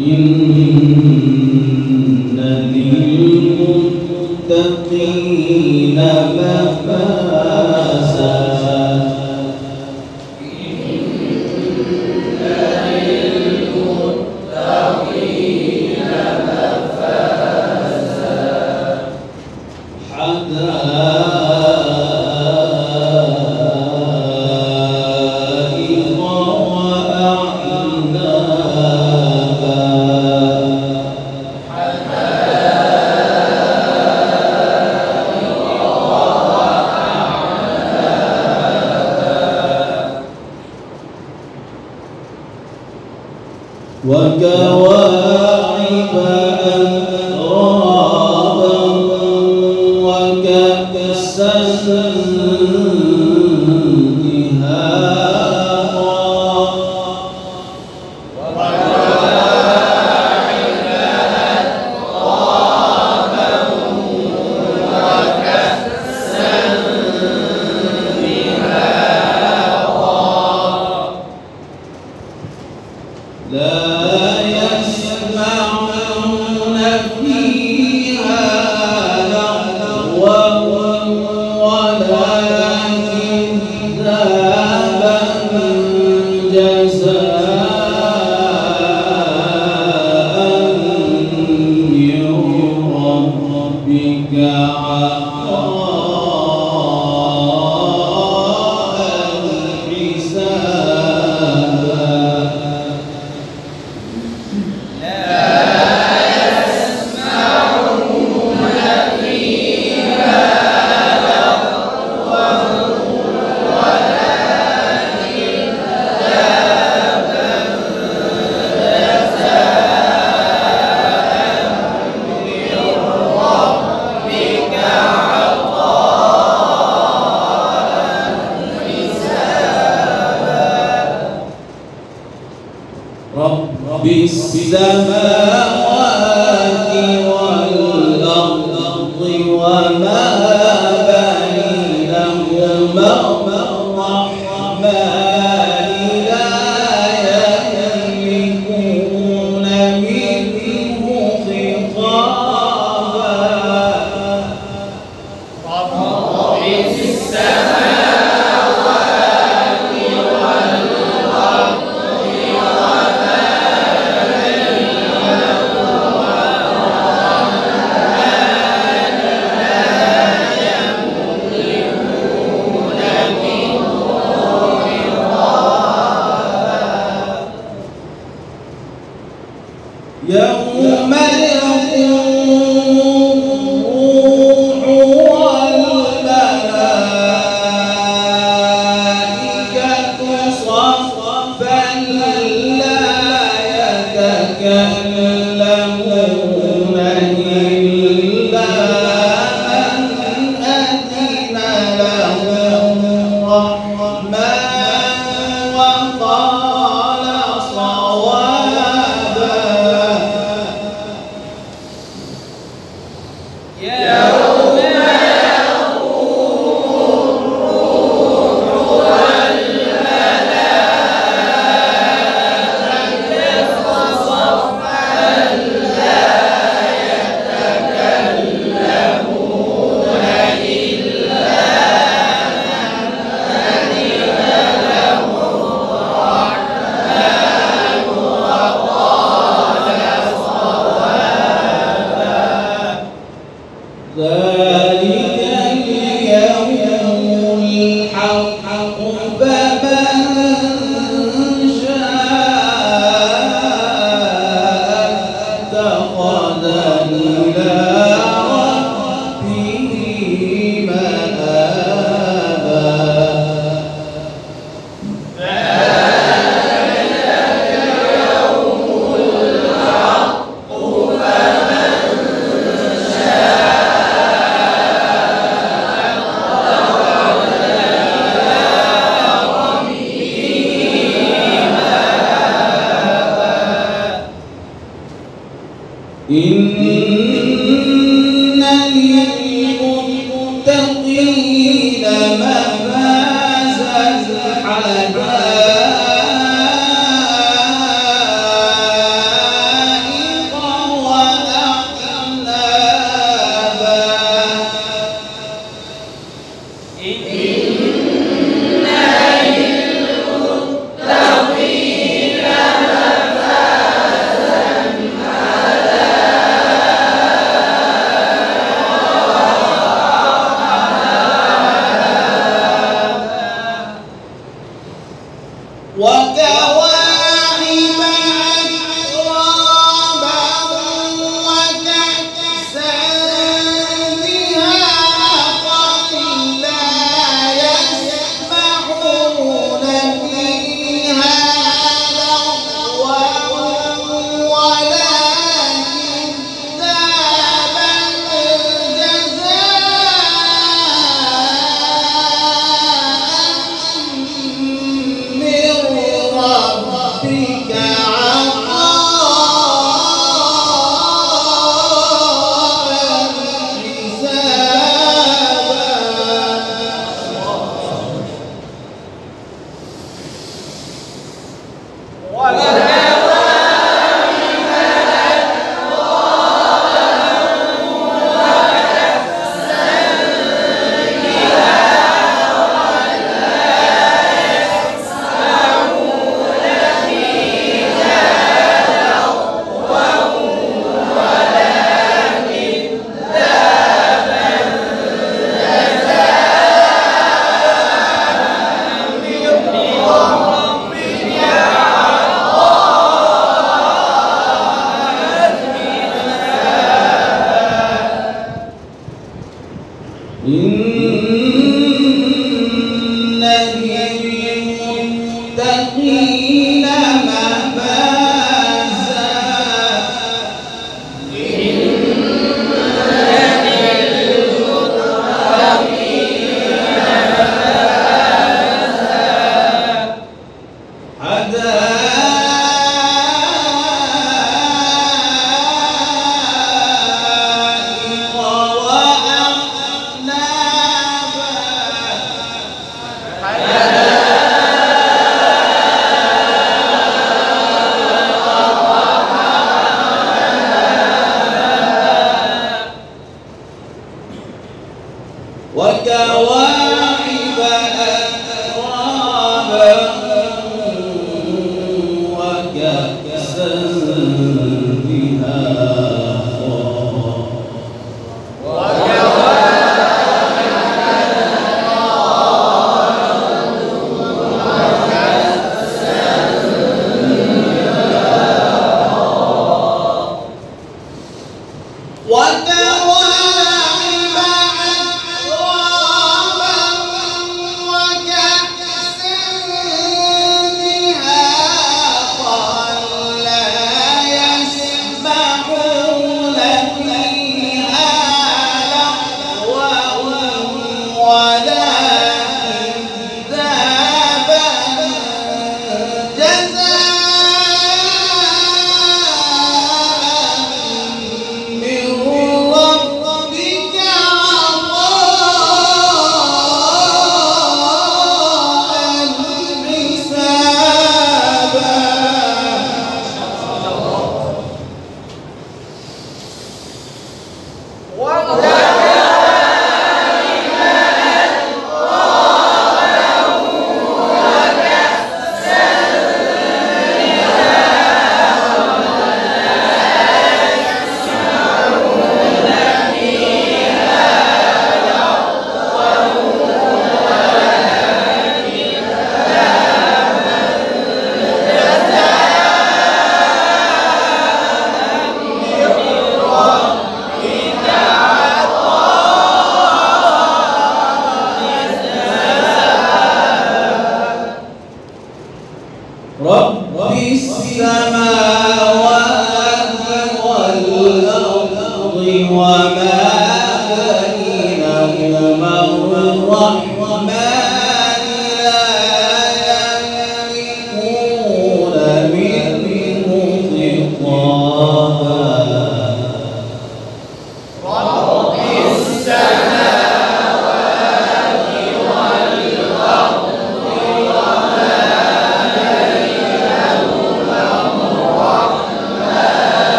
إن للمتقين مفازا رب